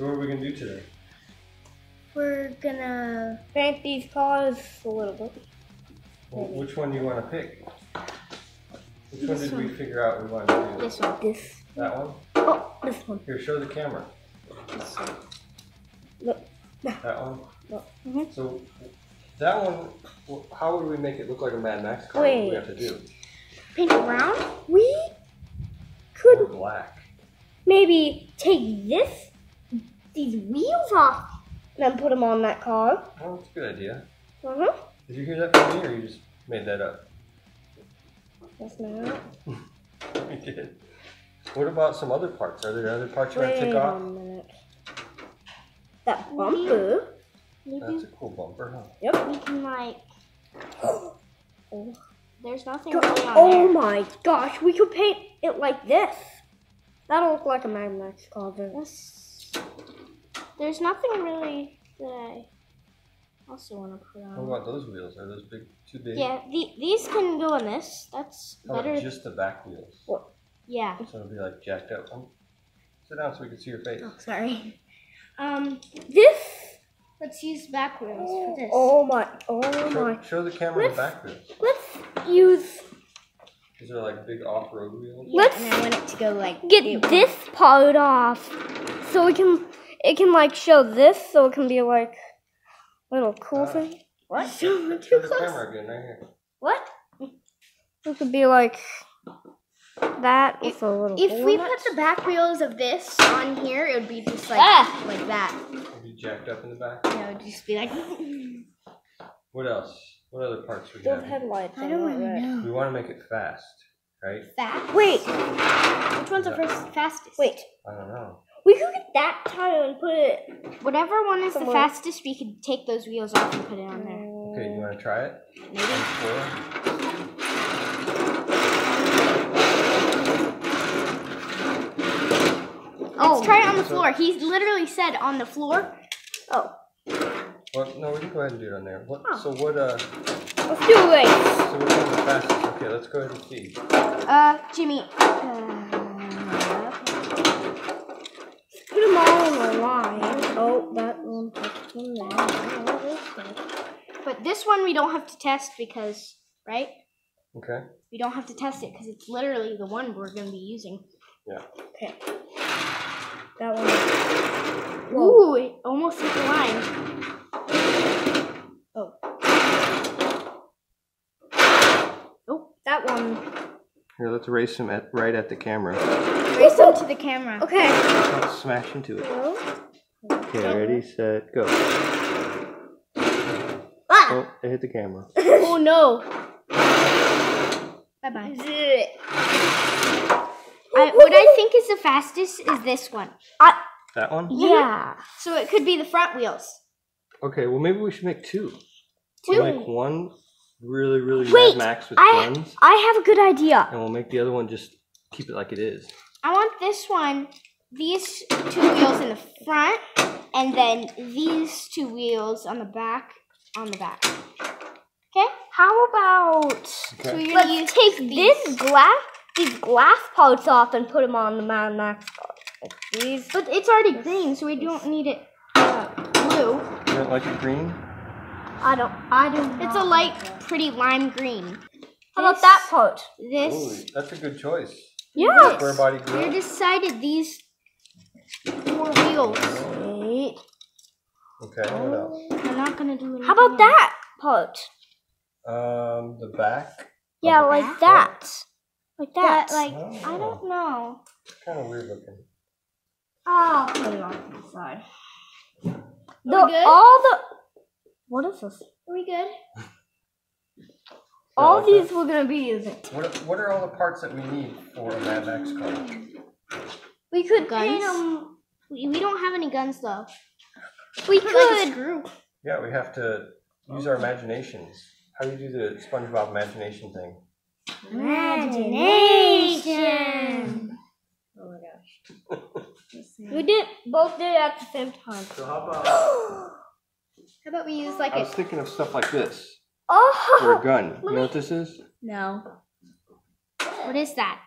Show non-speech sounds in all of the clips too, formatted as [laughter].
gonna do today? We're gonna Paint these cars a little bit. Well, which one do you want to pick? Which one This did we figure out we wanted to do? this one. This. That one? Oh, this one. Here, show the camera. This one. Look. That one? Look. Mhm. So, that one, how would we make it look like a Mad Max car? What do we have to do? Paint it brown. We Or could black. maybe take this, these wheels off, and then put them on that car. Oh, that's a good idea. Uh huh. Did you hear that from me, or you just made that up? That's not. We did. What about some other parts? Are there other parts you want to Wait take a off? minute. That bumper. That's a cool bumper, huh? Yep. we can like. [gasps] Oh. There's nothing Go- really on oh there. my gosh, we could paint it like this. That'll look like a Mad Max car. then. That's- There's nothing really that I also want to put on. What on. about those wheels? Are those big, too big? Yeah, the, these can go on this. That's How about better. just the back wheels? Yeah. So it'll be like jacked up. Um, sit down so we can see your face. Oh, sorry. Um, This. let's use back wheels for this. Oh my. Oh Show, my. show the camera the back wheels. Let's use. These are like big off-road wheels? Let's- and I want it to go like Get this part off, so we can. It can like show this, so it can be like a little cool Ah. thing. What? [laughs] Show Too close. camera again, right here. What? It could be like that with a little. If we in put the back wheels of this on here, it would be just like Ah! like that. It'll be jacked up in the back. You know, it would just be like. [laughs] What else? What other parts we Those got? headlights. I don't not know. We want to make it fast, right? Fast. Wait, Which one's the first fastest? wait. I don't know. We could get that tire and put it. Whatever one is the fastest, we could take those wheels off and put it on there. Okay, you want to try it? Maybe. On the? Let's try it on the floor. He literally said on the floor. Oh, Well, no, we can go ahead and do it on there. What? Oh. So what? Uh, let's do a race. so which one's the fastest? Okay, let's go ahead and see. Uh, Jimmy. Uh, Put them a line. Oh, that one touched in there. Oh, this one. but this one we don't have to test because, right? Okay. We don't have to test it because it's literally the one we're going to be using. Yeah. Okay. That one. Whoa. Ooh, it almost hit the line. Oh. Oh, That one. Here, let's race him at right at the camera. race them to the camera. Okay. Let's smash into it. Well, Okay, ready, set, go. ah! Oh, it hit the camera. [laughs] Oh no. Bye bye. I, what I think is the fastest is this one. That one? Yeah. So it could be the front wheels. Okay, well maybe we should make two. Two? We'll one really, really Wait, Mad Max with I- guns, I have a good idea. and we'll make the other one just keep it like it is. I want this one, these two wheels in the front, and then these two wheels on the back, on the back. Okay? How about So Okay. you're let's gonna use take these. this glass, these glass parts off, and put them on the Mad Max car. Like these. But it's already green, so we don't need it uh, blue. You don't like it green? I don't. I don't. It's a light, pretty lime green. How about that part? This. Ooh, that's a good choice. Yeah. Square body We grill. decided these four wheels. Wait. Okay, what else? I'm not gonna do anything How about else. that part? Um, the back. Yeah, the like back? that. Like that. But like, Oh. I don't know. Kind of weird looking. I'll put it on the side. The, we good? all the. What is this? Are we good? [laughs] All like these we're gonna be using. What, what are all the parts that we need for a Mad Max car? We could Guns? paint them. We, we don't have any guns though. We Put like a could. screw. Yeah, we have to use our imaginations. How do you do the SpongeBob imagination thing? Imagination. Oh my gosh. [laughs] We did both did it at the same time. So how about? [gasps] How about we use like I was a thinking of stuff like this for Oh. a gun. You know what this is? no. What is that?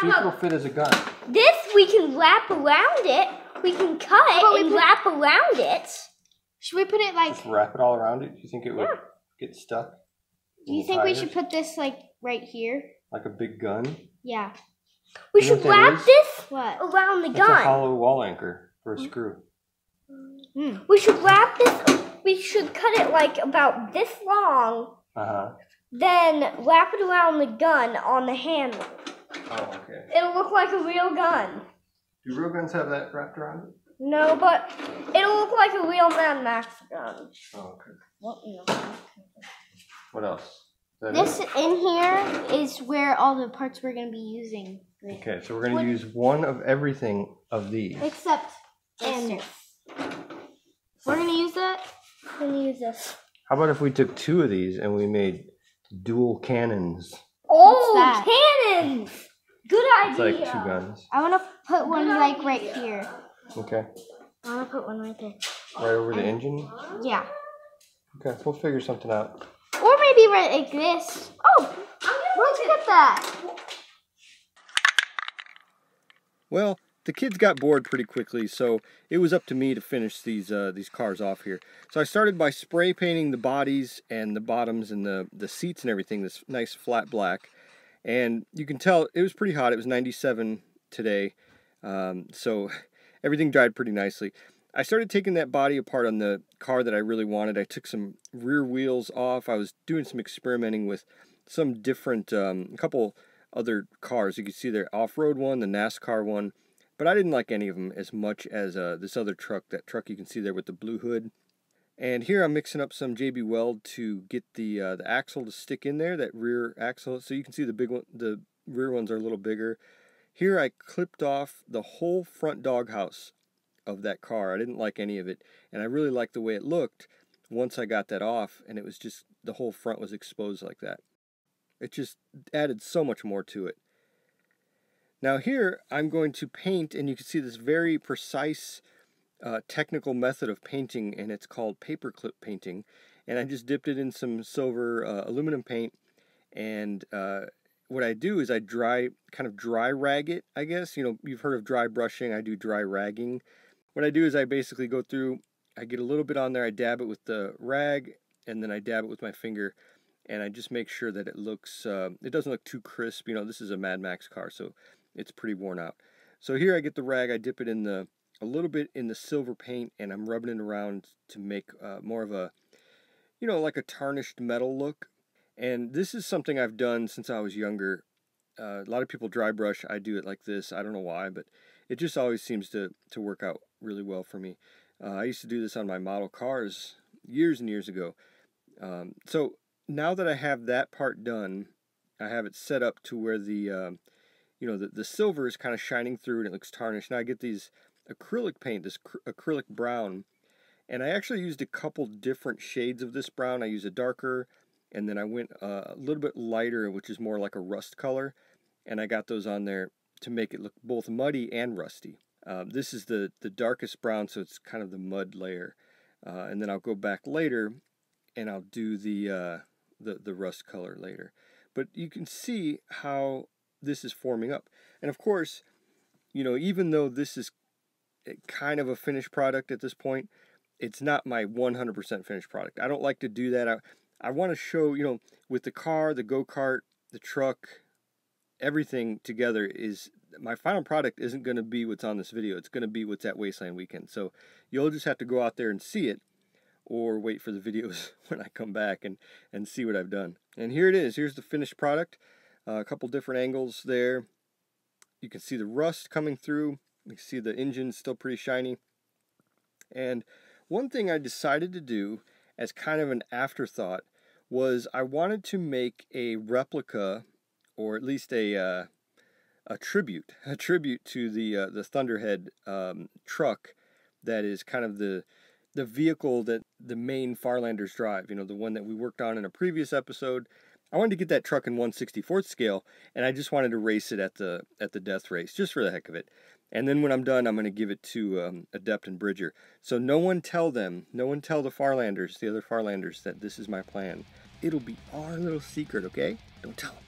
See if it'll fit as a gun. this we can wrap around it. We can cut it But we and put- wrap around it. Should we put it like? Just wrap it all around it. Do you think it would get stuck? Do you in think we should put this like right here? like a big gun? Yeah. We You should wrap this What? around the It's a gun. hollow wall anchor for a screw. Hmm. We should wrap this. We should cut it like about this long. Uh huh. Then wrap it around the gun on the handle. Oh, okay. It'll look like a real gun. Do real guns have that wrapped around it? No, but it'll look like a real Mad Max gun. Oh, okay. What What else? This it? in here is where all the parts we're gonna be using. Okay, so we're gonna use one of everything of these. Except and we're gonna use that. I'm gonna use this. How about if we took two of these and we made dual cannons? Oh, cannons! Good It's idea. like two guns. I wanna put one like right here. Okay. I wanna put one right there. Right over the engine? Yeah. Okay, we'll figure something out. Or maybe right like this. Oh, look at that. Well, the kids got bored pretty quickly, so it was up to me to finish these uh, these cars off here. So I started by spray painting the bodies and the bottoms and the the seats and everything this nice flat black. And you can tell it was pretty hot. It was 97 today, um, so [laughs] everything dried pretty nicely. I started taking that body apart on the car that I really wanted. I took some rear wheels off. I was doing some experimenting with some different, um, a couple other cars. You can see their off-road one, the NASCAR one, but I didn't like any of them as much as uh, this other truck. That truck you can see there with the blue hood. And here I'm mixing up some JB Weld to get the uh, the axle to stick in there, that rear axle. So you can see the big one, the rear ones are a little bigger. Here I clipped off the whole front doghouse of that car. I didn't like any of it, and I really liked the way it looked once I got that off, and it was just the whole front was exposed like that. It just added so much more to it. Now here I'm going to paint, and you can see this very precise uh, technical method of painting, and it's called paperclip painting. And I just dipped it in some silver uh, aluminum paint, and uh, what I do is I dry, kind of dry rag it. I guess you know you've heard of dry brushing. I do dry ragging. What I do is I basically go through, I get a little bit on there, I dab it with the rag, and then I dab it with my finger, and I just make sure that it looks, uh, it doesn't look too crisp. You know, this is a Mad Max car, so it's pretty worn out. So here I get the rag, I dip it in the, a little bit in the silver paint, and I'm rubbing it around to make uh, more of a, you know, like a tarnished metal look. And this is something I've done since I was younger. Uh, a lot of people dry brush. I do it like this. I don't know why, but it just always seems to, to work out really well for me. Uh, I used to do this on my model cars years and years ago. Um, so now that I have that part done, I have it set up to where the, um, you know, the, the silver is kind of shining through and it looks tarnished. Now I get these acrylic paint, this cr- acrylic brown, and I actually used a couple different shades of this brown. I used a darker, and then I went uh, a little bit lighter, which is more like a rust color, and I got those on there to make it look both muddy and rusty. Um, this is the, the darkest brown, so it's kind of the mud layer. Uh, and then I'll go back later and I'll do the, uh, the, the rust color later. But you can see how this is forming up. And of course, you know, even though this is kind of a finished product at this point, it's not my 100% finished product. I don't like to do that. I, I want to show, you know, with the car, the go kart, the truck, everything together is my final product isn't going to be what's on this video. It's going to be what's at Wasteland Weekend. So you'll just have to go out there and see it or wait for the [laughs] videos when I come back and, and see what I've done. And here it is. Here's the finished product. Uh, a couple different angles there. You can see the rust coming through. You can see the engine still pretty shiny. And one thing I decided to do as kind of an afterthought was I wanted to make a replica or at least a uh, a tribute, [laughs] a tribute to the uh, the Thunderhead um, truck that is kind of the the vehicle that the main Farlanders drive. You know, the one that we worked on in a previous episode. I wanted to get that truck in 164th scale, and I just wanted to race it at the at the death race just for the heck of it. And then when I'm done, I'm going to give it to um, Adept and Bridger. So no one tell them, no one tell the Farlanders, the other Farlanders, that this is my plan. It'll be our little secret, okay? Don't tell them.